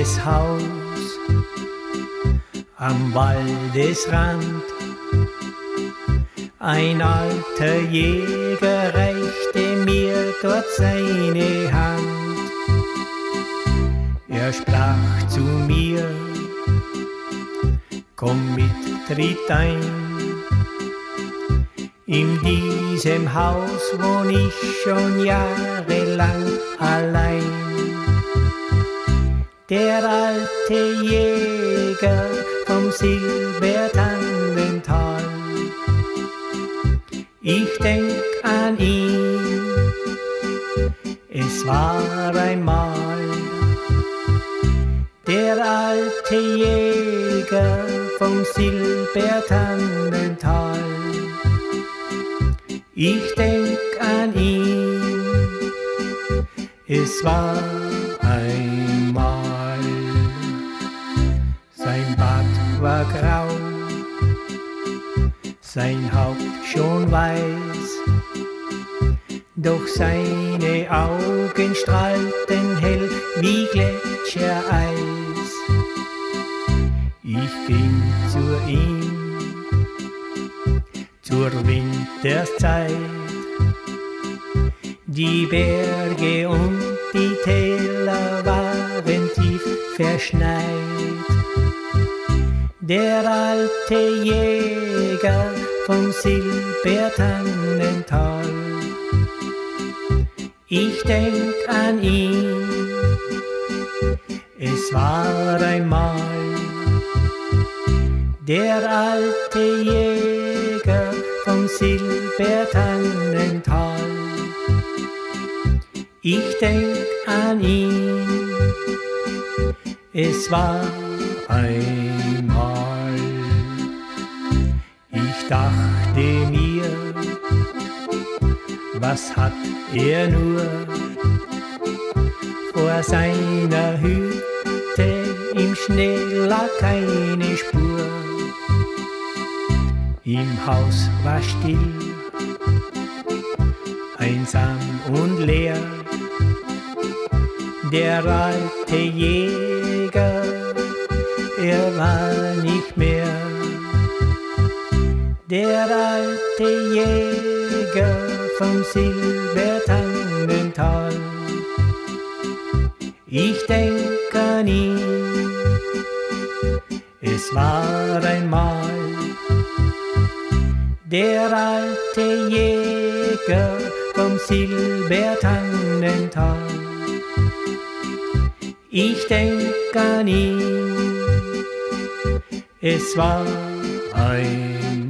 kleines Haus am Waldesrand. Ein alter Jäger reichte mir dort seine Hand. Er sprach zu mir, komm mit, tritt ein. In diesem Haus wohn ich schon jahrelang allein. Der alte Jäger vom Silbertandental. Ich denk an ihn, es war einmal der alte Jäger vom Silbertannental. Ich denk an ihn, es war einmal. War grau, sein Haupt schon weiß, doch seine Augen strahlten hell wie Gletschereis. Ich ging zu ihm zur Winterszeit. Die Berge und die Täler waren tief verschneit. Der alte Jäger vom Silbertannental. Ich denk an ihn, es war einmal der alte Jäger vom Silbertannental. Ich denk an ihn, es war einmal. Dachte mir, was hat er nur vor seiner Hütte im Schnee lag keine Spur. Im Haus war still, einsam und leer. Der alte Jäger, er war nicht mehr. Der alte Jäger vom Silbertannental. Ich denk an ihn, es war einmal der alte Jäger vom Silbertannental. Ich denk an ihn, es war einmal.